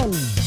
Woo!